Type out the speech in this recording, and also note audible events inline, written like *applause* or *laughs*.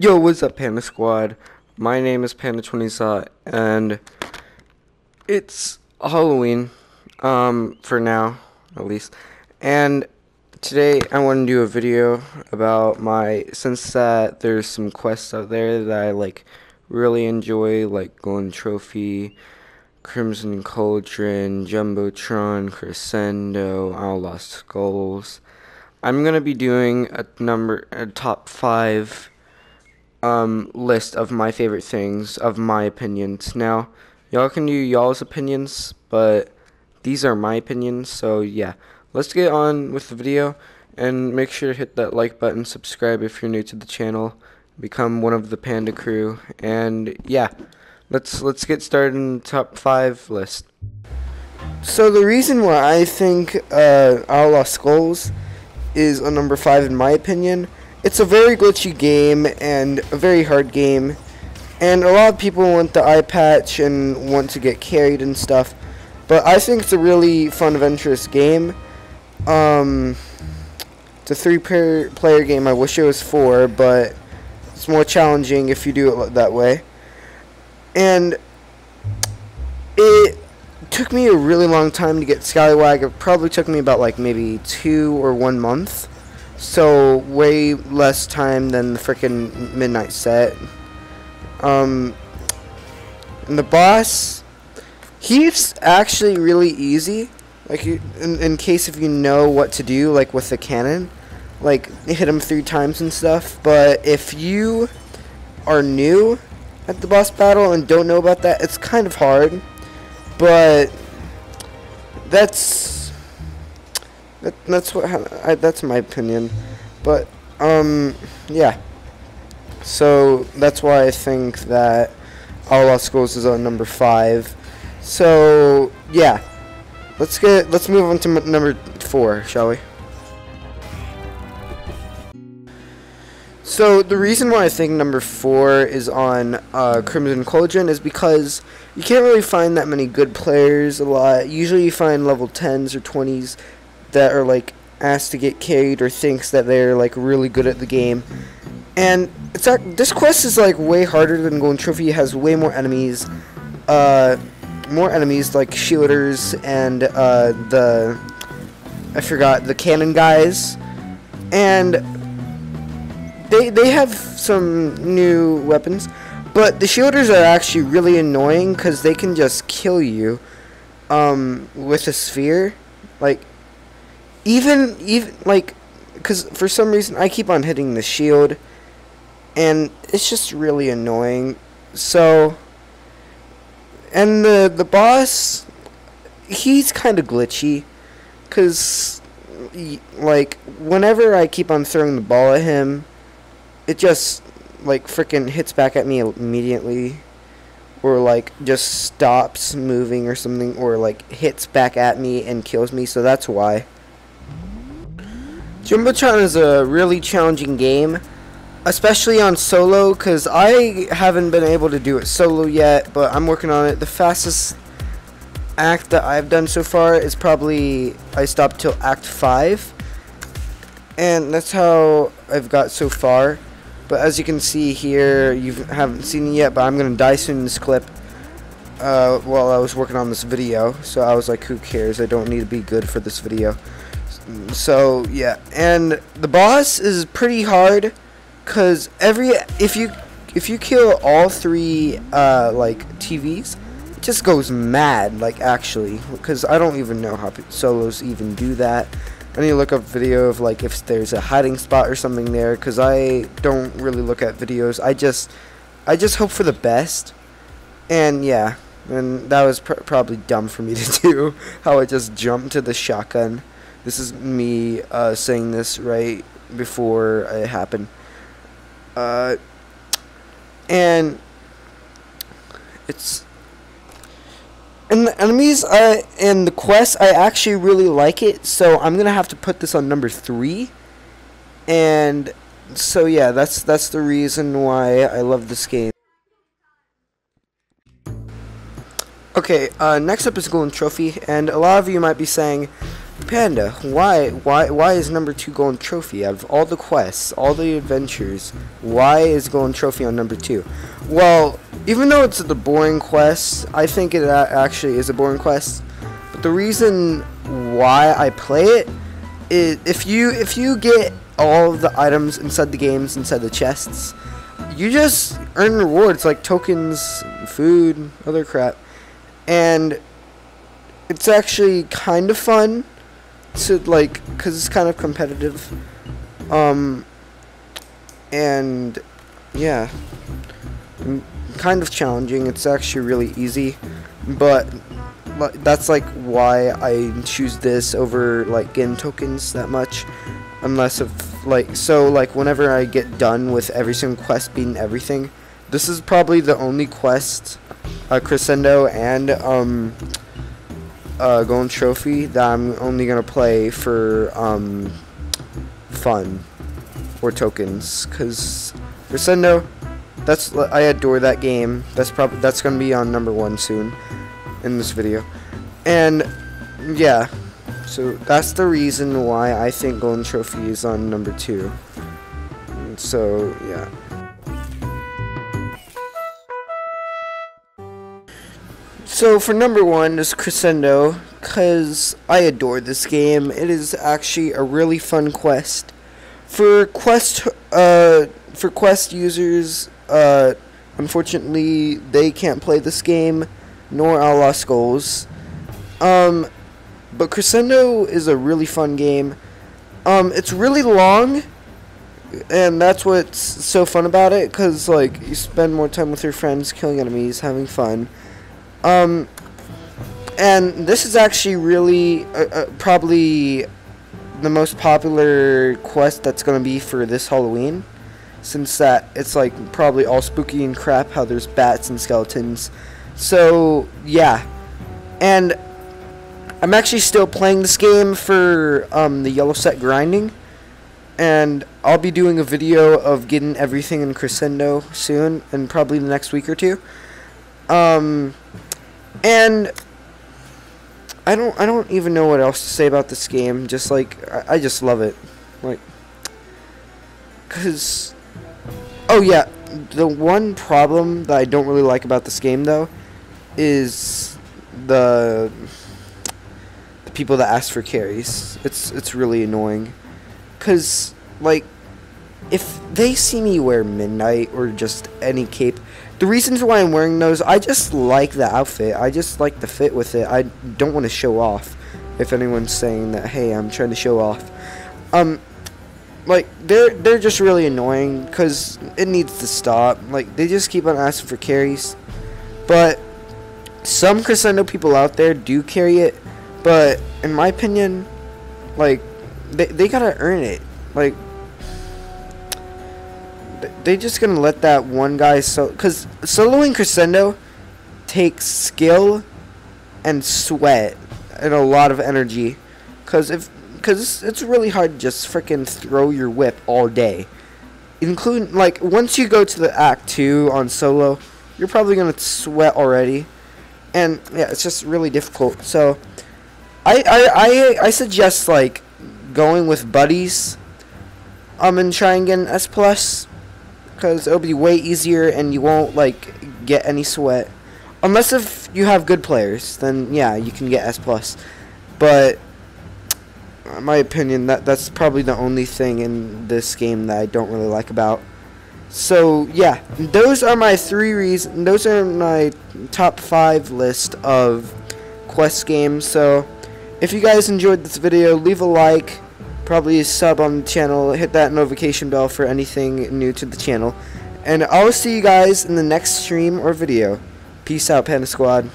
Yo, what's up, Panda Squad? My name is Panda 20 and it's Halloween, um, for now, at least. And today I want to do a video about my, since that there's some quests out there that I, like, really enjoy, like Golden Trophy, Crimson Cauldron, Jumbotron, Crescendo, Outlaw Skulls. I'm gonna be doing a number, a top five um, list of my favorite things, of my opinions. Now, y'all can do y'all's opinions, but these are my opinions, so yeah. Let's get on with the video, and make sure to hit that like button, subscribe if you're new to the channel, become one of the Panda crew, and yeah. Let's let's get started in top five list. So the reason why I think uh, Outlaw Skulls is a number five in my opinion it's a very glitchy game and a very hard game. And a lot of people want the eye patch and want to get carried and stuff. But I think it's a really fun, adventurous game. Um, it's a three-player player game. I wish it was four, but it's more challenging if you do it that way. And it took me a really long time to get Scallywag. It probably took me about like maybe two or one month. So way less time than the freaking midnight set. Um, and the boss, he's actually really easy. Like in, in case if you know what to do, like with the cannon, like hit him three times and stuff. But if you are new at the boss battle and don't know about that, it's kind of hard. But that's that, that's what I, that's my opinion, but um yeah. So that's why I think that Outlaw Skulls is on number five. So yeah, let's get let's move on to number four, shall we? So the reason why I think number four is on uh, Crimson Cauldron is because you can't really find that many good players a lot. Usually you find level 10s or 20s that are like asked to get carried or thinks that they're like really good at the game. And it's like this quest is like way harder than Golden Trophy. It has way more enemies, uh, more enemies like shielders and uh, the I forgot the cannon guys, and they they have some new weapons, but the shielders are actually really annoying because they can just kill you um, with a sphere. Like even even like because for some reason I keep on hitting the shield and it's just really annoying. So and the the boss he's kind of glitchy because like whenever I keep on throwing the ball at him it just like freaking hits back at me immediately or like just stops moving or something or like hits back at me and kills me so that's why Jumbotron is a really challenging game, especially on solo, because I haven't been able to do it solo yet, but I'm working on it. The fastest act that I've done so far is probably, I stopped till Act 5, and that's how I've got so far. But as you can see here, you haven't seen it yet, but I'm going to die soon in this clip. Uh, while I was working on this video, so I was like, who cares, I don't need to be good for this video so yeah, and the boss is pretty hard because every if you if you kill all three uh, like TVs, it just goes mad. Like actually, because I don't even know how solos even do that. I need to look up video of like if there's a hiding spot or something there because I don't really look at videos. I just I just hope for the best. And yeah, and that was pr probably dumb for me to *laughs* do. How I just jumped to the shotgun. This is me uh, saying this right before it happened. Uh, and it's and the enemies uh, and the quest I actually really like it so I'm gonna have to put this on number three and so yeah that's that's the reason why I love this game okay uh, next up is Golden Trophy and a lot of you might be saying Panda, why, why, why is number two Golden Trophy out of all the quests, all the adventures? Why is Golden Trophy on number two? Well, even though it's the boring quest, I think it actually is a boring quest. But the reason why I play it is if you if you get all the items inside the games inside the chests, you just earn rewards like tokens, food, other crap, and it's actually kind of fun to like because it's kind of competitive um and yeah kind of challenging. It's actually really easy but that's like why I choose this over like getting tokens that much. Unless if like so like whenever I get done with every single quest beating everything this is probably the only quest uh, Crescendo and um uh, Golden Trophy that I'm only gonna play for um, fun or tokens. Cause Crescendo, that's I adore that game. That's probably that's gonna be on number one soon in this video, and yeah. So that's the reason why I think Golden Trophy is on number two. So yeah. So for number one is Crescendo, because I adore this game. It is actually a really fun quest. For quest, uh, for quest users, uh, unfortunately they can't play this game, nor Outlaw Skulls. Um, but Crescendo is a really fun game. Um, it's really long, and that's what's so fun about it, because like you spend more time with your friends, killing enemies, having fun. Um, and this is actually really uh, uh, probably the most popular quest that's going to be for this Halloween. Since that it's like probably all spooky and crap how there's bats and skeletons. So, yeah. And I'm actually still playing this game for um, the yellow set grinding. And I'll be doing a video of getting everything in Crescendo soon, and probably the next week or two. Um, and I don't I don't even know what else to say about this game. Just like I, I just love it. Like cuz Oh yeah, the one problem that I don't really like about this game though is the the people that ask for carries. It's it's really annoying cuz like if they see me wear midnight or just any cape the reasons why I'm wearing those, I just like the outfit. I just like the fit with it. I don't want to show off. If anyone's saying that, hey, I'm trying to show off. Um, like, they're, they're just really annoying because it needs to stop. Like, they just keep on asking for carries. But some Crescendo people out there do carry it. But in my opinion, like, they, they gotta earn it. Like, they just gonna let that one guy so because soloing crescendo takes skill and sweat and a lot of energy. Because if because it's really hard to just freaking throw your whip all day. Including like once you go to the act 2 on solo you're probably gonna sweat already. And yeah it's just really difficult. So I I, I, I suggest like going with buddies um and try and get an S plus because it'll be way easier and you won't like get any sweat. Unless if you have good players then yeah you can get S plus. But in my opinion that that's probably the only thing in this game that I don't really like about. So yeah those are my three reasons those are my top five list of quest games. So if you guys enjoyed this video leave a like probably sub on the channel, hit that notification bell for anything new to the channel. And I'll see you guys in the next stream or video. Peace out, Panda Squad.